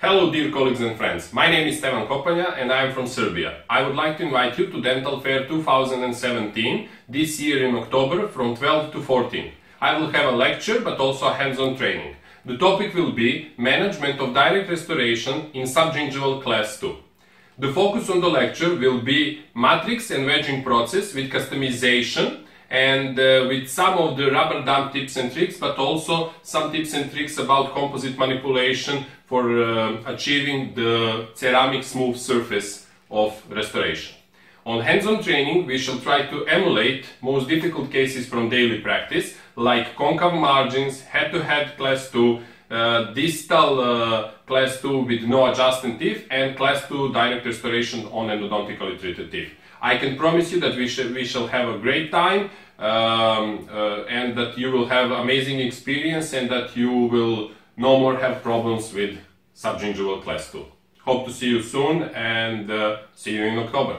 Hello dear colleagues and friends, my name is Stevan Kopanja and I am from Serbia. I would like to invite you to Dental Fair 2017 this year in October from 12 to 14. I will have a lecture but also hands-on training. The topic will be Management of Direct Restoration in Subgingival Class 2. The focus on the lecture will be matrix and wedging process with customization and uh, with some of the rubber dam tips and tricks, but also some tips and tricks about composite manipulation for uh, achieving the ceramic smooth surface of restoration. On hands-on training, we shall try to emulate most difficult cases from daily practice, like concave margins, head-to-head -head class 2, uh, distal uh, class 2 with no adjusting teeth, and class 2 direct restoration on endodontically treated teeth. I can promise you that we, sh we shall have a great time um, uh, and that you will have amazing experience and that you will no more have problems with subgingival class 2. Hope to see you soon and uh, see you in October.